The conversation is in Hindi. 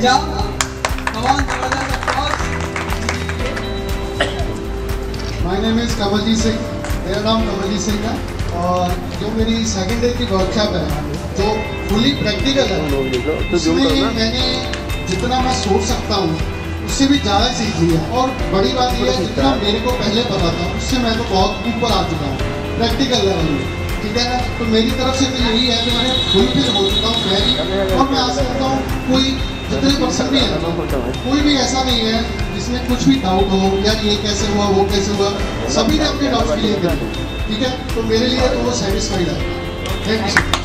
Punjab come on my name is Kamaljeet Singh मेरा नाम कमलजीत सिंह है। और जो मेरी सेकेंड ईयर की वर्कशॉप है तो फुली प्रैक्टिकल है उसमें मैंने जितना मैं सोच सकता हूँ उससे भी ज़्यादा सीख लिया और बड़ी बात यह है जितना मेरे को पहले पता था उससे मैं तो बहुत ऊपर आ चुका हूँ। प्रैक्टिकल लेवल में। ठीक है ना? तो मेरी तरफ़ से तो यही है कि मैंने फुलफिल हो चुका हूँ मैं भी। और मैं आशा करता हूँ कोई जितने पर्सन भी है। कोई भी ऐसा नहीं है जिसमें कुछ भी डाउट हो यार ये कैसे हुआ, वो कैसे हुआ, सभी ने अपने डाउट क्लियर कर। ठीक है? तो मेरे लिए तो वो सेटिस्फाइड है। Thank you